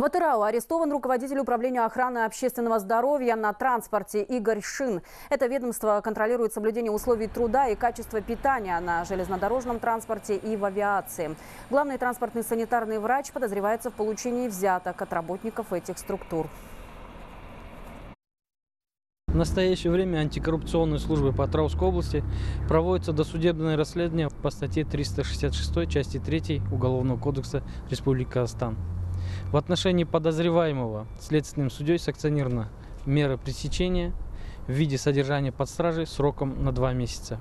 В Атырау арестован руководитель управления охраны общественного здоровья на транспорте Игорь Шин. Это ведомство контролирует соблюдение условий труда и качество питания на железнодорожном транспорте и в авиации. Главный транспортный санитарный врач подозревается в получении взяток от работников этих структур. В настоящее время антикоррупционной службой по Атырауской области проводится досудебное расследование по статье 366 части 3 Уголовного кодекса Республики Казахстан. В отношении подозреваемого следственным судьей санкционирована мера пресечения в виде содержания под стражей сроком на два месяца.